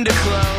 underclothes